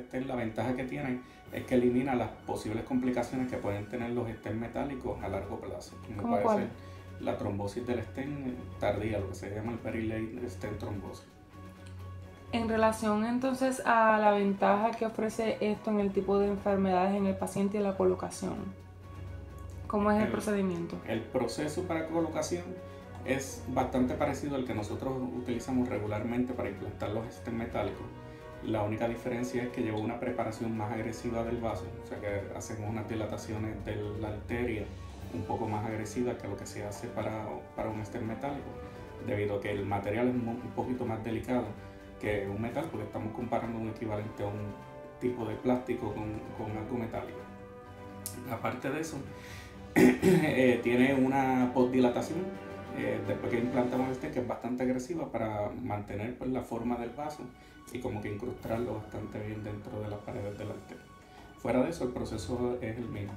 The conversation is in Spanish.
stent, la ventaja que tiene es que elimina las posibles complicaciones que pueden tener los stents metálicos a largo plazo, como ¿Cómo puede cuál? ser la trombosis del stent tardía, lo que se llama el perilate stent trombosis. En relación entonces a la ventaja que ofrece esto en el tipo de enfermedades en el paciente y la colocación, ¿cómo es el El- procedimiento? El proceso para colocación es bastante parecido al que nosotros utilizamos regularmente para implantar los stents metálicos. La única diferencia es que lleva una preparación más agresiva del vaso, o sea que hacemos unas dilataciones de la arteria un poco más agresivas que lo que se hace para, un stent metálico, debido a que el material es un poquito más delicado que un metal, porque estamos comparando un equivalente a un tipo de plástico con, con algo metálico. Aparte de eso, eh, tiene una postdilatación eh, después que implantamos este que es bastante para mantener pues, la forma del vaso y como que incrustarlo bastante bien dentro de las paredes del. Fuera de eso, el proceso es el mismo.